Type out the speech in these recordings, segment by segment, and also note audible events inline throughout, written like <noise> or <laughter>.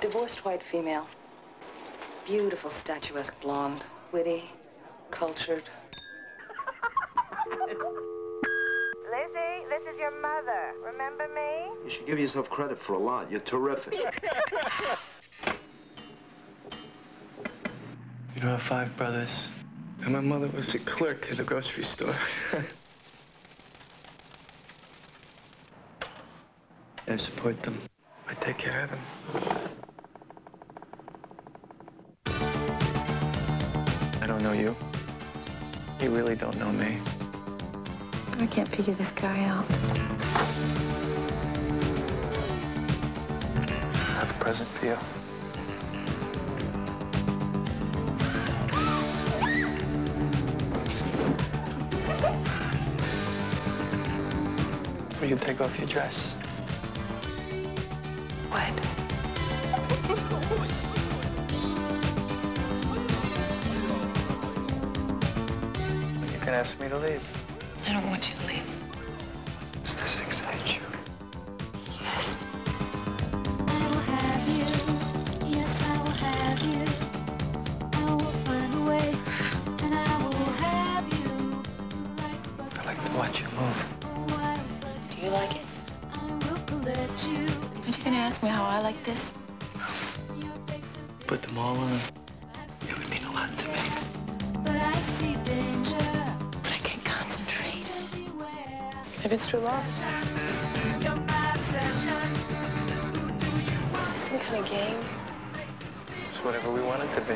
Divorced white female. Beautiful, statuesque blonde. Witty, cultured. Lizzie, this is your mother. Remember me? You should give yourself credit for a lot. You're terrific. <laughs> You know, I have five brothers, and my mother was a clerk at a grocery store. <laughs> I support them. I take care of them. Know you. You really don't know me. I can't figure this guy out. I have a present for you. Will you take off your dress? What? Can ask me to leave. I don't want you to leave. Does this excite you? Yes. I will have you. Yes, I will have you. I will find a way, and I will have you. Like I like to watch you move. Do you like it? I will collect you. Aren't you gonna ask me how I like this? Put them all on. If it's true love. Is this some kind of game? It's whatever we want it to be.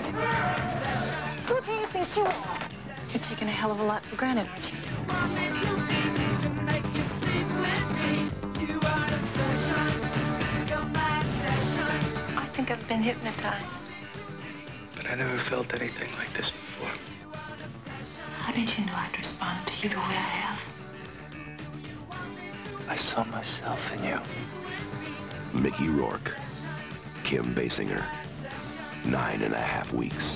Who do you think you are? You're taking a hell of a lot for granted, aren't you? I think I've been hypnotized. But I never felt anything like this before. How did you know I'd respond to you the way I have? I saw myself in you. Mickey Rourke. Kim Basinger. Nine and a half weeks.